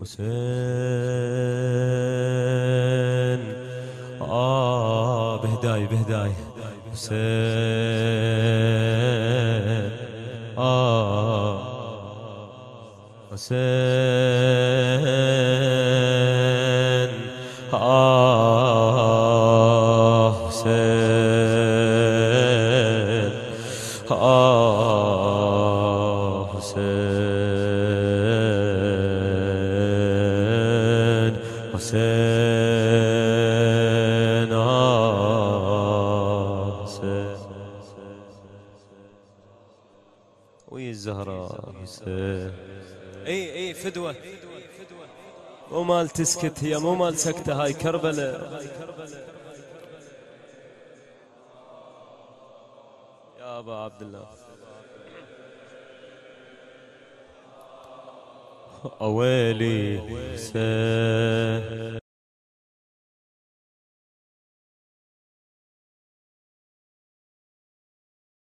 حسين آه بهداي بهداي حسين آه حسين آه حسين آه حسين الزهراء اي اي فدوة. مو مال تسكت هي مو مال سكتة هاي كربلة. يا أبا عبد الله. أويلي حسين.